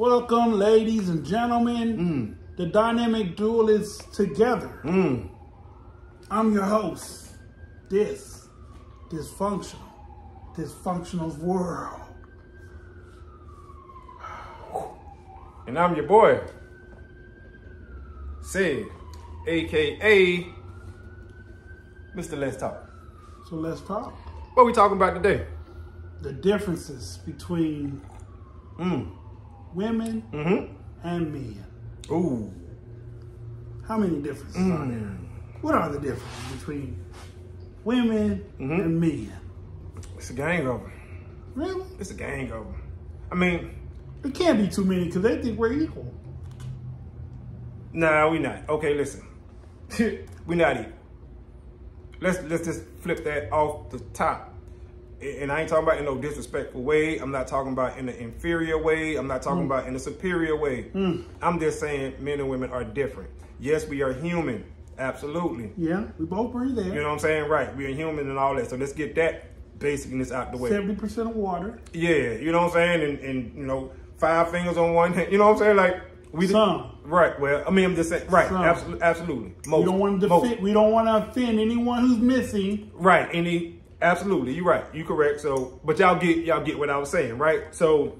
Welcome, ladies and gentlemen. The Dynamic Duel is together. Mm. I'm your host. This dysfunctional, dysfunctional world. And I'm your boy, Sid, aka Mr. Let's Talk. So let's talk. What are we talking about today? The differences between Mm. Women Mm-hmm. and men. Ooh. How many differences are there? What are the differences between women Mhm. and men? It's a gang of them. Really? It's a gang of them. I mean, It can't be too many because they think we're equal. nah, we not. Okay, listen. we not equal. Let's let's just flip that off the top. And I ain't talking about in no disrespectful way. I'm not talking about in an inferior way. I'm not talking hmm. about in a superior way. Hmm. I'm just saying men and women are different. Yes, we are human. Absolutely. Yeah, we both breathe in. You know what I'm saying? Right. We are human and all that. So let's get that basicness out the way. Seventy percent of water. Yeah, you know what I'm saying? And, and you know, five fingers on one hand. You know what I'm saying? Like we Some. Right. Well, I mean, I'm just saying. Right. Some. Absolutely. Absolutely. Most. We don't want to defend. We don't want to offend anyone who's missing. Right. Any. Absolutely. You're right. You correct. So, but y'all get y'all get what I was saying, right? So,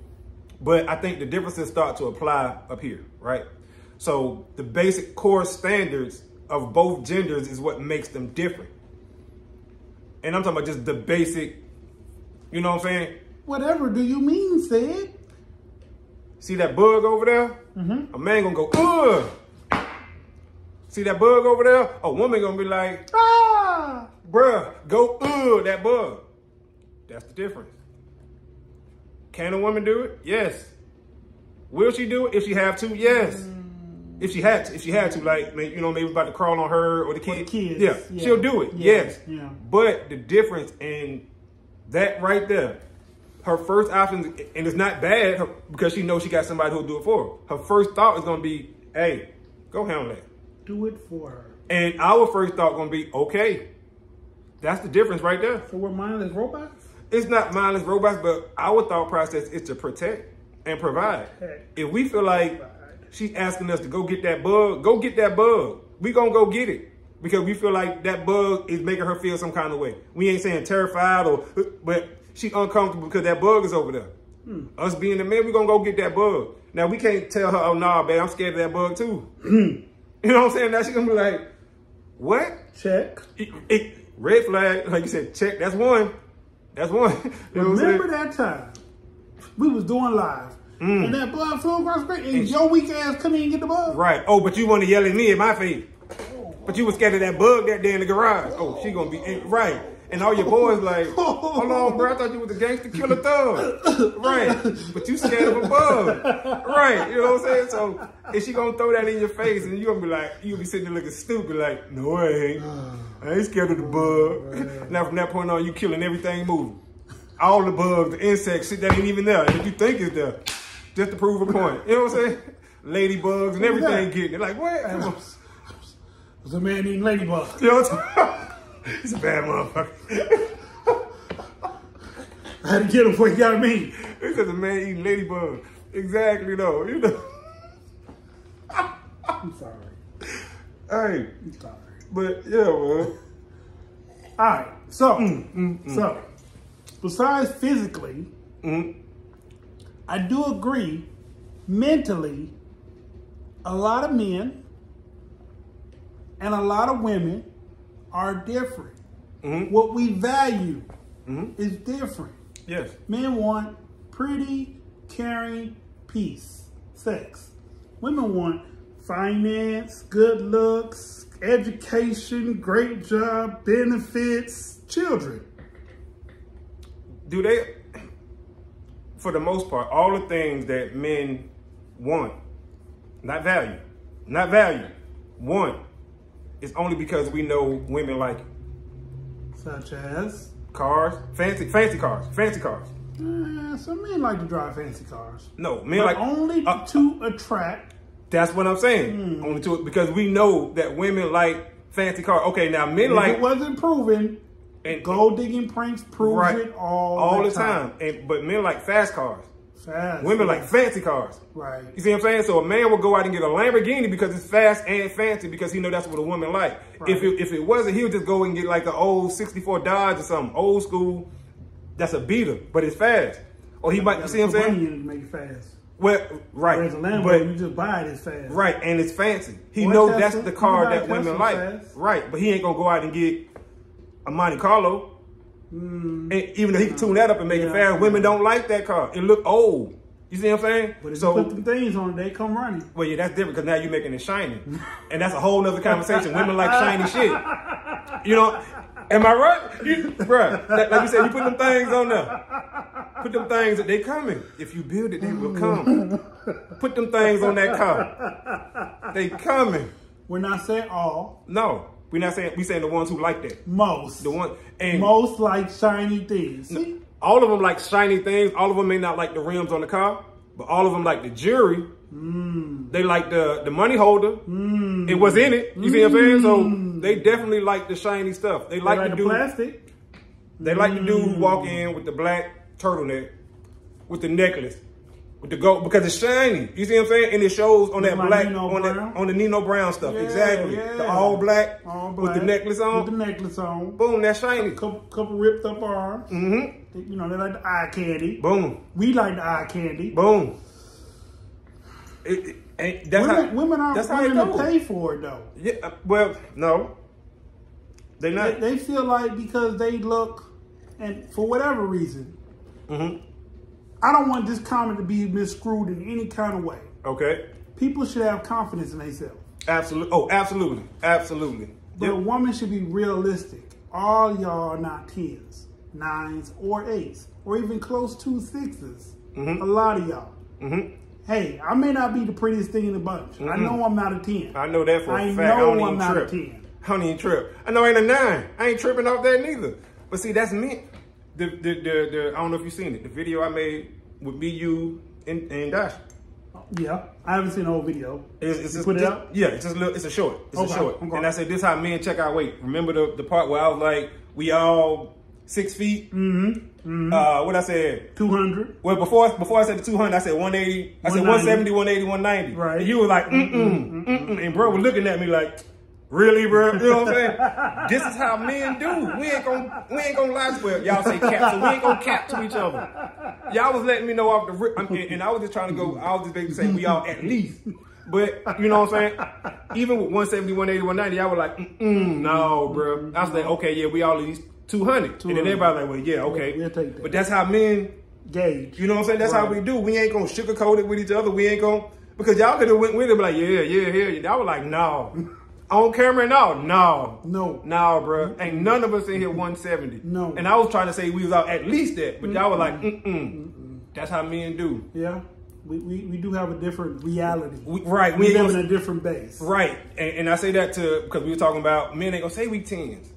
but I think the differences start to apply up here, right? So the basic core standards of both genders is what makes them different. And I'm talking about just the basic. You know what I'm saying? Whatever do you mean, Sid? See that bug over there? Mm-hmm. A man gonna go, ugh. See that bug over there? A woman gonna be like, Ah! Bruh, go, ugh, that bug. That's the difference. Can a woman do it? Yes. Will she do it? If she have to, yes. Mm. If she had to, if she had to, like, you know, maybe about to crawl on her or the kid. kids, Yeah, yeah. she'll do it. Yeah, Yes. yeah. But the difference in that right there, her first option, and it's not bad her- because she knows she got somebody who'll do it for her. Her first thought is gonna be, "Hey, go handle that." Do it for her. And our first thought gonna be, "Okay." That's the difference right there. So we're mindless robots? It's not mindless robots, but our thought process is to protect and provide. Protect. If we feel like she's asking us to go get that bug, go get that bug. We gonna go get it because we feel like that bug is making her feel some kind of way. We ain't saying terrified or, but she uncomfortable because that bug is over there. Hmm. Us being the man, we gonna go get that bug. Now we can't tell her, oh nah, babe, I'm scared of that bug too. you know what I'm saying? Now she gonna be like, what? Check. It, it- red flag, like you said, check. That's one. That's one. You know what I'm saying? Remember that time we was doing live Mm. and that bug flew across the screen and your weak ass couldn't even get the bug? Right. Oh, but you want to yell at me in my face. But you was scared of that bug that day in the garage. Oh, she gonna be and- right. And all your boys like, hold on, bro. I thought you was a gangster killer thug. Right. But you scared of a bug. Right. You know what I'm saying? So is she gonna throw that in your face and you gonna be like, you gonna be sitting there looking stupid, like, no, I ain't. I ain't scared of the bug. Now from that point on, you killing everything moving. All the bugs, the insects, shit that ain't even there. That you think is there. Just to prove a point. You know what I'm saying? Ladybugs and everything getting it. Like, what? There's a man eating ladybug. You know what I'm saying? He's a bad motherfucker. I had to get him before he got me. It's just a man eating ladybug. Exactly though. You know. I'm sorry. Hey, I'm sorry. but yeah, man. All right. So, Mm, so besides physically, Mhm. I do agree mentally, a lot of men and a lot of women are different. Mhm. What we value Mhm. is different. Yes. Men want pretty, caring, peace, sex. Women want finance, good looks, education, great job, benefits, children. Do they? For the most part, all the things that men want, not value, not value, want, is only because we know women like it. Such as, cars, fancy, fancy cars, fancy cars. uh, some men like to drive fancy cars. No, men But like only uh, to attract. That's what I'm saying. Only to because we know that women like fancy cars. Okay, now men like it wasn't proven, and gold digging pranks proves right it all, all the the time. And but men like fast cars. Fast. Women like fancy cars. Right. You see what I'm saying? So a man will go out and get a Lamborghini because it's fast and fancy because he know that's what a woman like. Right. If it, if it wasn't, he would just go and get like an old 64 Dodge or something, old school. That's a beater, but it's fast. Or he might, you see what I'm saying? to make it fast. Well, right. Whereas a Lambo, But you just buy it, it's fast. Right, and it's fancy. He Well, knows Tesla- that's the car that women like. fast. Right, but he ain't gonna go out and get a Monte Carlo. Mm, And even though he can tune that up and make it Yeah. fast, women don't like that car. It look old. You see what I'm saying? but if so, you put them things on it, they come running. well, yeah, that's different because now you're making it shiny, and that's a whole nother conversation. women like shiny shit. You know, am I right, you, bruh? Like, like you said, you put them things on there. Put them things that they coming. If you build it, they will come. Put them things on that car. They coming. We're not saying all, No, we're not saying we saying the ones who like that. most. The one and most like shiny things. See? all of them like shiny things. All of them may not like the rims on the car, but all of them like the jewelry. Hmm. They like the the money holder. Hmm. It was in it. You see what I'm saying? So hmm. they definitely like the shiny stuff. They They like, like the the dude. plastic. They like the dude who walk in with the black turtleneck, with the necklace, with the gold because it's shiny. You see what I'm saying? And it shows on that black on that on the Nino Brown stuff. Yeah, exactly. yeah. The all black, All with the necklace on. With the necklace on. Boom, that's shiny. Couple, couple ripped up arms. Mm-hmm. You know, they like the eye candy. Boom. We like the eye candy. Boom. It, it, that's women, how, women aren't that's how willing to pay for it though. Yeah, uh, well, no. They They, not. they feel like because they look, and for whatever reason, mm-hmm. I don't want this comment to be miscrewed in any kind of way. Okay. People should have confidence in themselves. Absolutely. Oh, absolutely. Absolutely. But a woman should be realistic. All y'all are not tens, nines, or eights, or even close to 6s Mhm. A lot of y'all. Mm-hmm. Hey, I may not be the prettiest thing in the bunch. I Mhm. know I'm not a 10. I know that for I a fact. I know don't I'm even not trip. a 10. I don't even trip. I know I ain't a nine. I ain't tripping off that neither. But see, that's me. The the the, the I don't know if you've seen it. The video I made with me, you, and, and Dash. Yeah, I haven't seen the whole video. It's, just, put it just- up? Yeah, it's just a little, it's a short. It's Okay, a short. okay. And I said, this how men check our weight. Remember the, the part where I was like, we all six feet? Mm-hmm. Uh, what I said? 200. Well, before before I said the 200, I said 180. I said 170, 180, 190. Right. And you were like, mm-mm, mm-mm. And bro was looking at me like, really, bro? You know what I'm saying? this is how men do. We ain't gonna, we ain't gonna lie. Well, y'all say cap, so we ain't gonna cap to each other. Y'all was letting me know off the rip. I mean, and I was just trying to go, I was just basically saying we all at least. But, you know what I'm saying? Even with 170, 180, 190, y'all were like, mm-mm, no, bro. I was like, okay, yeah, we all at least 200. And then 200. everybody like, well, yeah, okay. We'll take that. But that's how men Gauge. you know what I'm saying? That's how we do. We ain't gonna sugarcoat it with each other. We ain't gonna because y'all could have went with it, be like, yeah, yeah, yeah. Y'all were like, no. On camera, no, no, No. no, bro. Ain't none of us in here 170. No. And I was trying to say we was out at least that, but y'all were like, mm mm. That's how men do. Yeah. We, we, we do have a different reality. We, right. We We live in a different base. right. And, and I say that to because we were talking about men ain't gonna say we tens.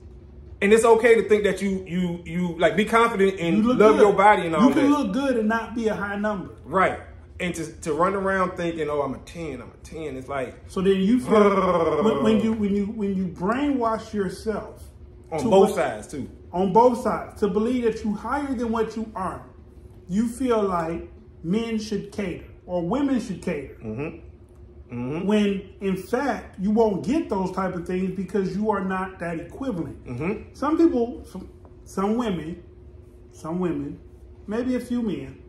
And it's okay to think that you you you like be confident and You love good. your body and all You that. can look good and not be a high number. Right. And to, to run around thinking, oh, I'm a 10, I'm a 10, it's like So then you feel when, when you when you when you brainwash yourself on both what- sides too. on both sides to believe that you're higher than what you are, you feel like men should cater or women should cater. Mm-hmm. When in fact you won't get those type of things because you are not that equivalent. Mm-hmm. Some people, some, some women, some women, maybe a few men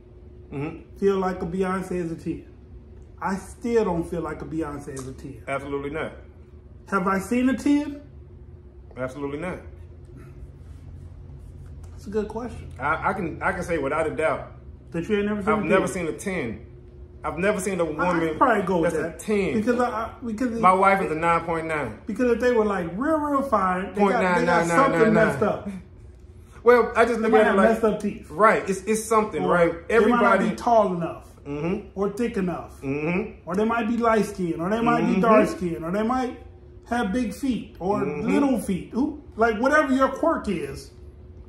Mm-hmm. feel like a Beyonce is a ten. I still don't feel like a Beyonce is a ten. Absolutely not. Have I seen a ten? Absolutely not. That's a good question. I, I can I can say without a doubt, That you ain't never seen. I've never 10? seen a 10. I've never seen a woman probably go with that a 10. because I, I because My wife is a 9.9. because if they were like real real fine, they got, they got nine nine something nine nine. messed up. Well, I just look at it like messed up teeth. right. It's it's something, Or right? They might not Everybody. be tall enough Mm-hmm. or thick enough, Mm-hmm. or they might be light skinned, or they might be Mhm. dark skinned, or they might have big feet or Mhm. little feet. Ooh, like whatever your quirk is,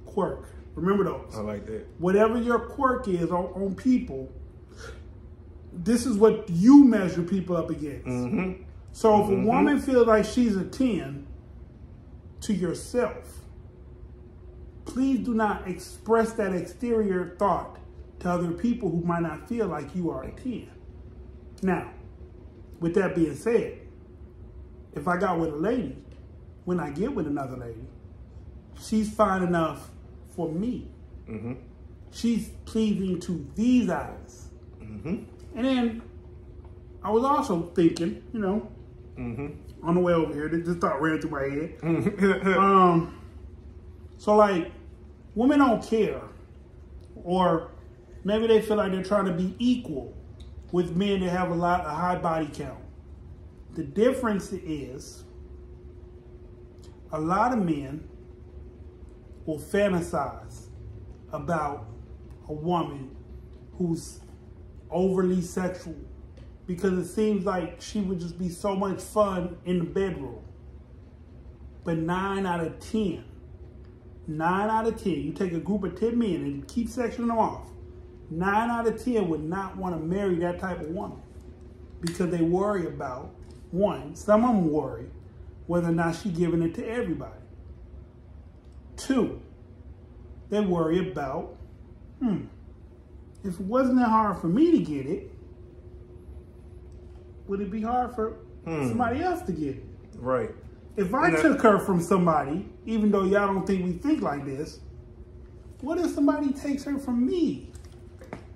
quirk. Remember those. I like that. whatever your quirk is on, on people, this is what you measure people up against. Mm-hmm. So if a woman feels like she's a 10 to yourself, please do not express that exterior thought to other people who might not feel like you are a 10. Now, with that being said, if I got with a lady, when I get with another lady, she's fine enough for me. Mm-hmm. She's pleasing to these eyes. Mm-hmm. And then I was also thinking, you know, Mm-hmm. on the way over here, this thought ran through my head. Mm-hmm. Um, so like, women don't care, or maybe they feel like they're trying to be equal with men that have a lot a high body count. The difference is, a lot of men will fantasize about a woman who's overly sexual because it seems like she would just be so much fun in the bedroom. But nine out of ten, nine out of ten, you take a group of ten men and keep sectioning them off. Nine out of ten would not want to marry that type of woman because they worry about one. Some of them worry whether or not she's giving it to everybody. Two, they worry about, hmm, if it wasn't that hard for me to get it, would it be hard for Hmm. somebody else to get it? Right. If I And that- took her from somebody, even though y'all don't think we think like this, what if somebody takes her from me?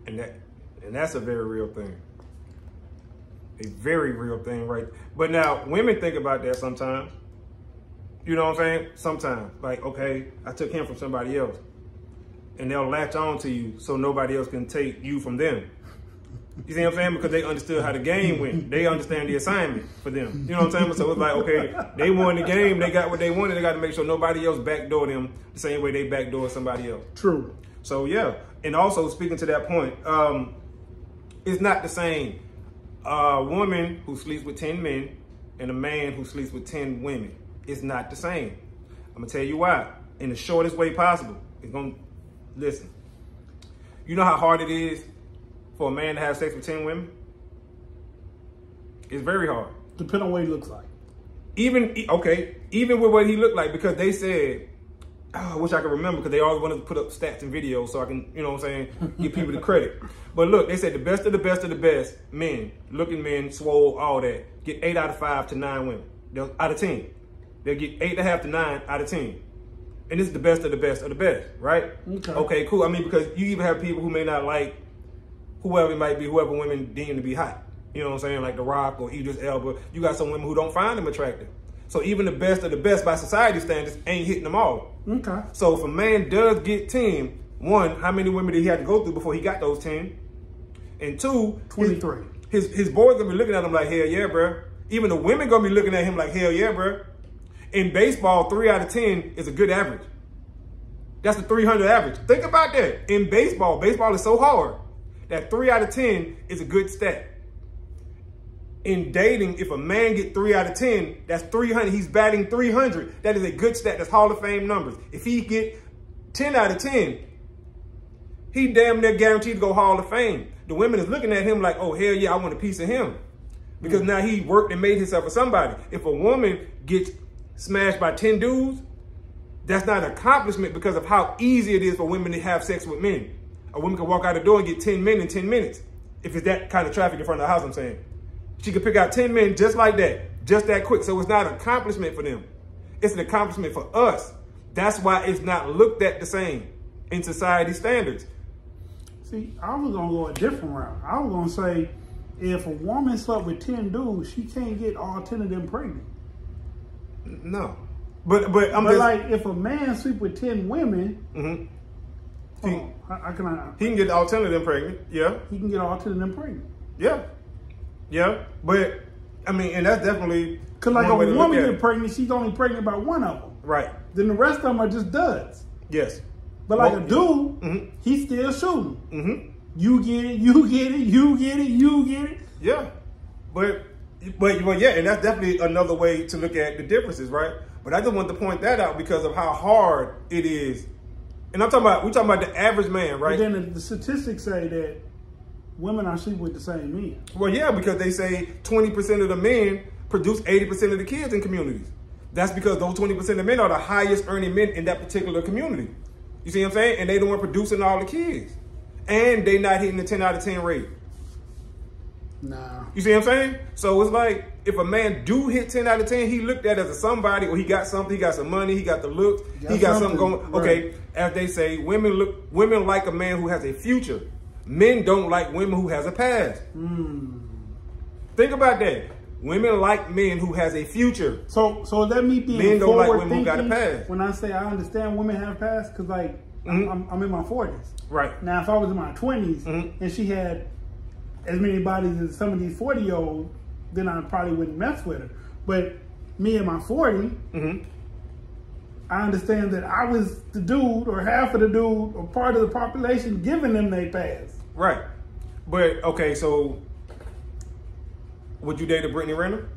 And that and that's a very real thing. A very real thing, right? But now women think about that sometimes. You know what I'm saying? Sometimes. Like, okay, I took him from somebody else. And they'll latch on to you so nobody else can take you from them. You see what I'm saying? Because they understood how the game went. They understand the assignment for them. You know what I'm saying? So it's like, okay, they won the game, they got what they wanted, they got to make sure nobody else backdoor them the same way they backdoor somebody else. True. So yeah, and also speaking to that point, um, it's not the same. A woman who sleeps with ten men and a man who sleeps with ten women. It's not the same. I'm gonna tell you why. In the shortest way possible. It's gonna listen. You know how hard it is for a man to have sex with ten women. It's very hard Depending on what he looks like. even okay, even with what he looked like, because they said, oh, I wish I could remember, because they always wanted to put up stats and videos so I can, you know what I'm saying, give people the credit. But look, they said the best of the best of the best men, looking men, swole, all that, get eight out of five to nine women. They'll, out of ten. They'll get eight and a half to nine out of ten. And this is the best of the best of the best, right? Okay. Okay, cool. I mean, because you even have people who may not like whoever it might be, whoever women deem to be hot. You know what I'm saying? Like The Rock or Idris Elba. You got some women who don't find them attractive. So even the best of the best by society standards ain't hitting them all. Okay. So if a man does get 10, one, how many women did he have to go through before he got those 10? And two, his- 23. His, his boys gonna be looking at him like, hell yeah, bro. Even the women gonna be looking at him like, hell yeah, bro. In baseball, three out of 10 is a good average. That's the 300 average. Think about that. In baseball, baseball is so hard that three out of 10 is a good stat. In dating, if a man get three out of 10, that's 300. He's batting 300. That is a good stat. That's Hall of Fame numbers. If he get 10 out of 10, he damn near guaranteed to go Hall of Fame. The women is looking at him like, oh, hell yeah, I want a piece of him. Because now he worked and made himself a somebody. If a woman gets smashed by 10 dudes, that's not an accomplishment because of how easy it is for women to have sex with men. A woman can walk out the door and get 10 men in 10 minutes. If it's that kind of traffic in front of the house, I'm saying. She could pick out 10 men just like that, just that quick. So it's not an accomplishment for them. It's an accomplishment for us. That's why it's not looked at the same in society standards. See, I was gonna go a different route. I was gonna say, if a woman slept with ten dudes, she can't get all ten of them pregnant. No. But but I'm But just like, if a man sleep with ten women, Mhm. hold on, how, how can I? he can get all 10 of them pregnant. Yeah. He can get all ten of them pregnant. Yeah. Yeah. But I mean, and that's definitely Cause like a woman get pregnant, she's only pregnant by one of them. Right. Then the rest of them are just duds. Yes. But like Well, a dude, Mhm. he's still shooting. Mm-hmm. You get it, you get it, you get it, you get it. Yeah, but but but yeah, and that's definitely another way to look at the differences, right? But I just want to point that out because of how hard it is. And I'm talking about we talking about the average man, right? But then the, the statistics say that women are sleeping with the same men. Well, yeah, because they say 20% of the men produce 80% of the kids in communities. That's because those 20% of men are the highest earning men in that particular community. You see what I'm saying? And they the one producing all the kids. and they not hitting the 10 out of 10 rate. Nah. You see what I'm saying? So it's like if a man do hit 10 out of 10, he looked at as a somebody or he got something, he got some money, he got the looks, he got, he got something, something, going. Right. Okay, as they say, women look women like a man who has a future. Men don't like women who has a past. Mm. Think about that. Women like men who has a future. So so let me be men don't like women who got a past. When I say I understand women have past, because like mm -hmm. I'm, I'm, in my 40s. Right. Now if I was in my 20s mm -hmm. and she had as many bodies as some of these 40 year olds, then I probably wouldn't mess with her. But me and my 40, mm-hmm. I understand that I was the dude or half of the dude or part of the population giving them their pass. Right. But okay, so would you date a Brittany Renner?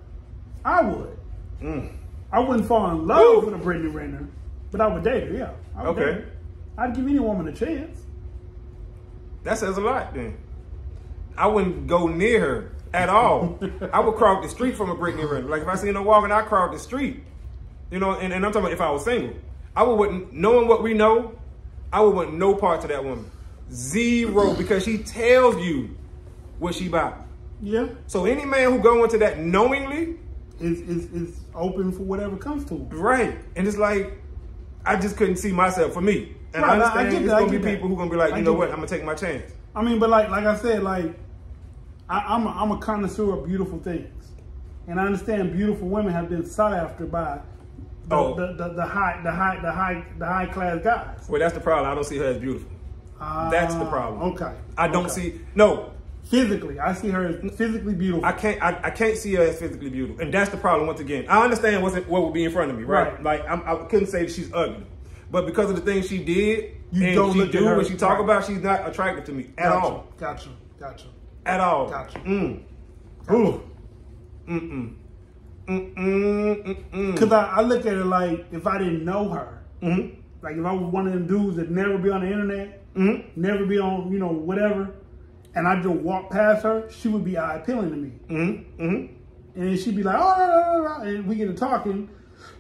I would. Mm. I wouldn't fall in love with a Brittany Renner, but I would date her, yeah. I would okay. I'd give any woman a chance. That says a lot then. I wouldn't go near her at all. I would cross the street from a Brittany Renner. Like if I seen her walking, I cross the street. You know, and, and I'm talking about if I was single. I would wouldn't knowing what we know, I would want no part to that woman. Zero, because she tells you what she about. Yeah. So any man who go into that knowingly is is, is open for whatever comes to him. Right. And it's like I just couldn't see myself for me. And right, I understand I it's gonna be people who gonna be like, you know what, that. I'm gonna take my chance. I mean, but like like I said, like I, am a, I'm a connoisseur of beautiful things, and I understand beautiful women have been sought after by the, oh. the, the, the, high the high the high the high class guys. Well, that's the problem. I don't see her as beautiful. Uh, that's the problem. Okay. I don't okay. see no. Physically, I see her as physically beautiful. I can't. I, I can't see her as physically beautiful, and that's the problem. Once again, I understand what's what would be in front of me, right? right. Like I'm, I couldn't say that she's ugly, but because of the things she did you and don't she do when she talk right. about, she's not attractive to me at gotcha. all. Gotcha. Gotcha. At all. Gotcha. Mm. Ooh. Mm-mm. Mm-mm. Because I, I, look at it like if I didn't know her, mm-hmm. like if I was one of them dudes that never be on the internet, mm-hmm. never be on, you know, whatever, and I just walk past her, she would be eye appealing to me. Mm-hmm. Mm-hmm. And then she'd be like, oh, and we get to talking.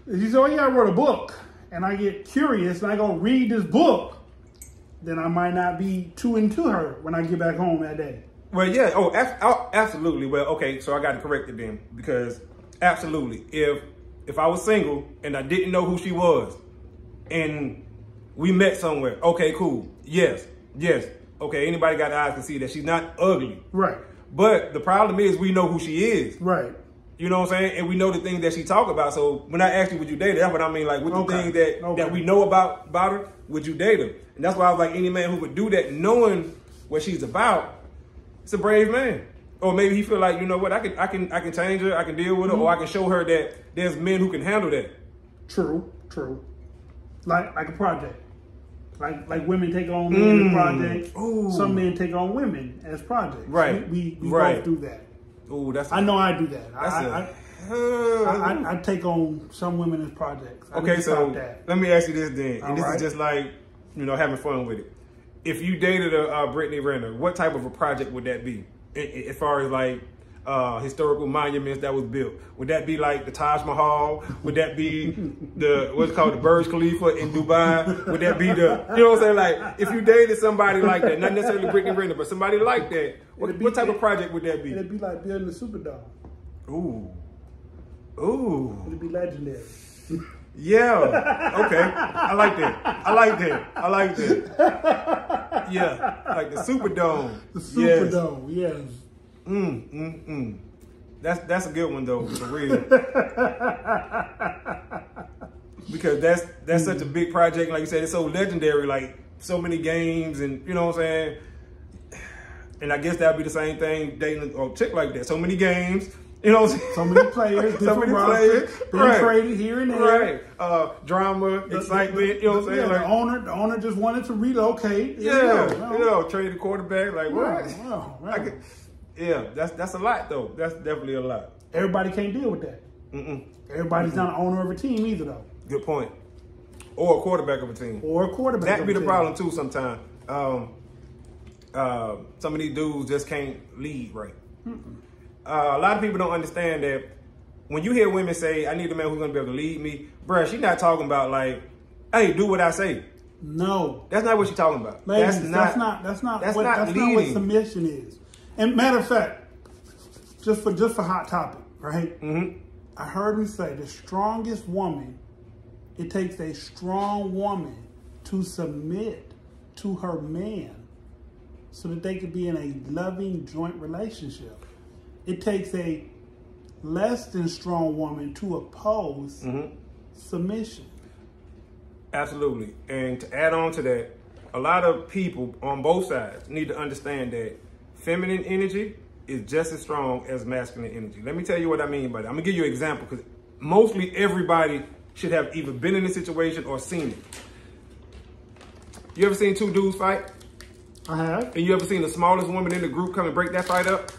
And she said, oh, yeah, I wrote a book. And I get curious and I go read this book. Then I might not be too into her when I get back home that day. Well, yeah. Oh, oh, absolutely. Well, okay. So I got to correct it then because absolutely, if if I was single and I didn't know who she was, and we met somewhere, okay, cool. Yes, yes. Okay, anybody got eyes to see that she's not ugly. Right. But the problem is we know who she is. Right. You know what I'm saying? And we know the things that she talk about. So when I asked you, would you date her? That's what I mean. Like with okay. the things that, okay. that we know about, about her, would you date her? And that's why I was like, any man who would do that, knowing what she's about, it's a brave man. Or maybe he feel like, you know what, I can I can I can change her, I can deal with her, mm-hmm. or I can show her that there's men who can handle that. True, true. Like like a project. Like like women take on men mm. as projects. Ooh. Some men take on women as projects. Right. We, we, we right. both do that. Ooh, that's a, I know I do that. I, a, I, I, I, I, take on some women as projects. okay, so let me ask you this then. and this right. is just like, you know, having fun with it. If you dated a, a Brittany Renner, what type of a project would that be? As far as like uh, historical monuments that was built. Would that be like the Taj Mahal? Would that be the what's called the Burj Khalifa in Dubai? Would that be the you know what I'm saying? Like if you dated somebody like that, not necessarily Brittany Renner, but somebody like that, what, be, what type of project would that be? It'd be like building the Superdome. Ooh. Ooh. It'd be legendary. Yeah. Okay. I like that. I like that. I like that. Yeah. Like the Superdome. The Superdome. Yes. yes. Mm, mm, mm. That's that's a good one though, for real. because that's that's such a big project. Like you said, it's so legendary. Like so many games, and you know what I'm saying. And I guess that'd be the same thing dating a chick like that. So many games, you know, so many players, so many players, being right. traded here and there, right? Uh, drama, the, excitement. you know what I'm saying? Yeah, like, the owner, the owner just wanted to relocate. Yeah, you know, you know trade the quarterback. Like what? Wow, wow. Could, yeah, that's that's a lot though. That's definitely a lot. Everybody can't deal with that. Mm-mm. Everybody's Mm-mm. not an owner of a team either though. Good point. Or a quarterback of a team. Or a quarterback. That be the team. problem too. Sometimes um, uh, some of these dudes just can't lead right. Uh, a lot of people don't understand that when you hear women say, "I need a man who's gonna be able to lead me," bruh, she's not talking about like, "Hey, do what I say." No. That's not what she's talking about. Ladies, that's not. that's not that's not that's what not that's not what submission is. And matter of fact, just for just for hot topic, right? Mhm. I heard him say the strongest woman, it takes a strong woman to submit to her man so that they could be in a loving joint relationship. It takes a less than strong woman to oppose Mhm. submission. Absolutely. And to add on to that, a lot of people on both sides need to understand that feminine energy is just as strong as masculine energy. Let me tell you what I mean by that. I'm gonna give you an example because mostly everybody should have either been in a situation or seen it. You ever seen two dudes fight? I have And you ever seen the smallest woman in the group come and break that fight up?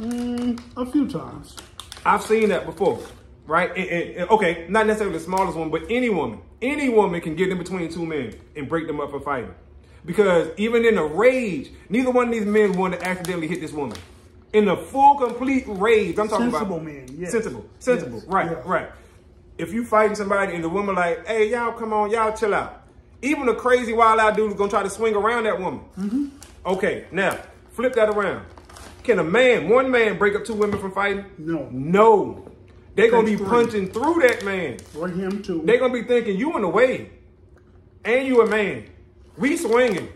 Mm, a few times. I've seen that before, right? And, and- and- okay, not necessarily the smallest one, but any woman, any woman can get in between two men and break them up for fighting. Because even in a rage, neither one of these men want to accidentally hit this woman. In a full, complete rage, I'm talking Sensible about men, yes. sensible, sensible, Yes, right, yeah. right. If you fighting somebody and the woman like, hey, y'all, come on, y'all, chill out. Even a crazy wild out dude is gonna try to swing around that woman. Mm-hmm. Okay, now flip that around. Can a man, one man, break up two women from fighting? No. No. They're gonna be punching through that man. Or him too. They're gonna be thinking you in the way, and you a man. We swinging.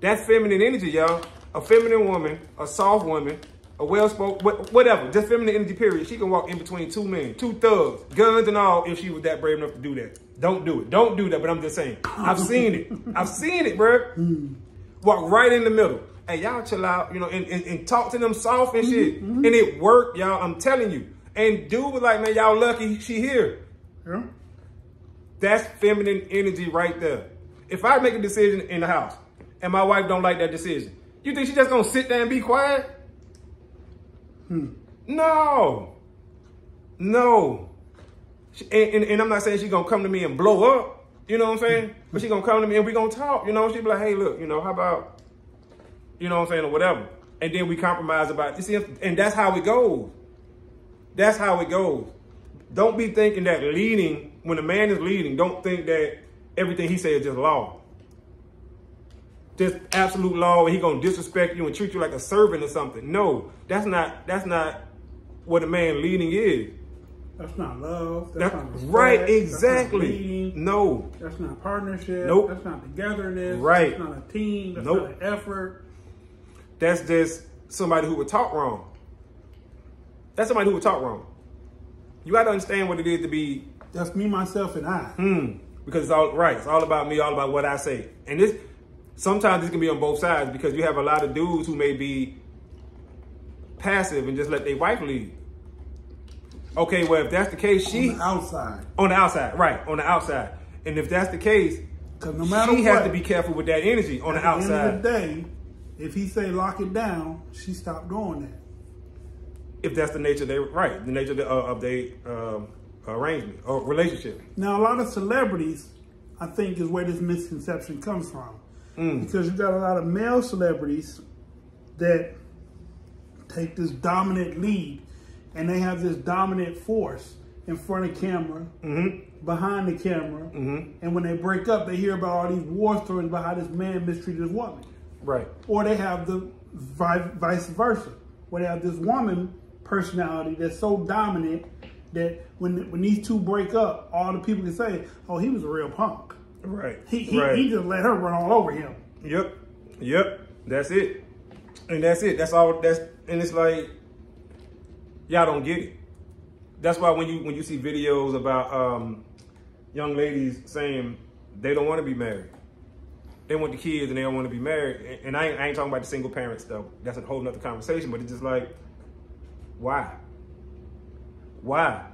That's feminine energy, y'all. A feminine woman, a soft woman, a well-spoken, whatever. Just feminine energy. Period. She can walk in between two men, two thugs, guns and all. If she was that brave enough to do that, don't do it. Don't do that. But I'm just saying. I've seen it. I've seen it, bro. Hmm. Walk right in the middle. Hey, y'all chill out, you know, and, and, and talk to them soft and mm-hmm, shit. Mm-hmm. And it worked, y'all. I'm telling you. And dude was like, man, y'all lucky she here. Yeah. That's feminine energy right there. If I make a decision in the house and my wife don't like that decision, you think she just gonna sit there and be quiet? Hmm. No. No. And, and, and I'm not saying she's gonna come to me and blow up. You know what I'm saying? Hmm. But she gonna come to me and we gonna talk. You know, she be like, hey, look, you know, how about, you know what I'm saying, or whatever. And then we compromise about see, and that's how it goes. That's how it goes. Don't be thinking that leading, when a man is leading, don't think that everything he says is just law. Just absolute law and he gonna disrespect you and treat you like a servant or something. No, that's not that's not what a man leading is. That's not love. That's That- not respect, right, That's not exactly. leading, No. That's not partnership. Nope. That's not togetherness. Right. That's not a team. That's Nope. not an effort. That's just somebody who would talk wrong. That's somebody who would talk wrong. You gotta understand what it is to be That's me, myself, and I. Hmm. Because it's all right. It's all about me, all about what I say. And this sometimes this can be on both sides because you have a lot of dudes who may be passive and just let their wife lead. Okay, well if that's the case, she On the outside. on the outside, right? On the outside. And if that's the case, Because no matter she what, has to be careful with that energy on the the outside. of the day, if he say lock it down, she stopped doing that. if that's the nature of their right, the nature of, the, uh, of their um, arrangement or relationship. Now, a lot of celebrities, I think, is where this misconception comes from. Mm. Because you got a lot of male celebrities that take this dominant lead and they have this dominant force in front of camera, Mm-hmm. behind the camera. And when they break up, they hear about all these war stories about how this man mistreated his woman. Right. Or they have the vice versa, where they have this woman personality that's so dominant that when when these two break up, all the people can say, "Oh, he was a real punk. Right. He he, right. he just let her run all over him." Yep. Yep. That's it. And that's it. That's all that's and it's like y'all don't get it. That's why when you when you see videos about um young ladies saying they don't want to be married. They want the kids and they don't want to be married. And I ain't, I ain't talking about the single parents though. That's a whole nother conversation. But it's just like, why? Why?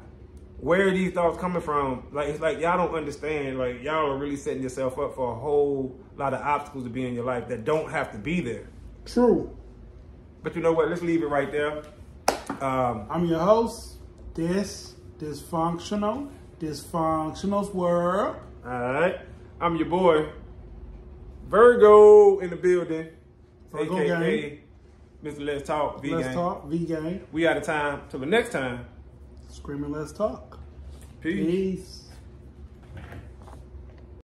Where are these thoughts coming from? Like it's like y'all don't understand. Like y'all are really setting yourself up for a whole lot of obstacles to be in your life that don't have to be there. True. But you know what? Let's leave it right there. Um, I'm your host. This dysfunctional, dysfunctional's world. all right. I'm your boy, Virgo in the building, Virgo aka Mr. Let's Talk V Let's Gang. talk. V gang. We out of time. Till the next time. Screaming. Let's talk. Peace. Peace.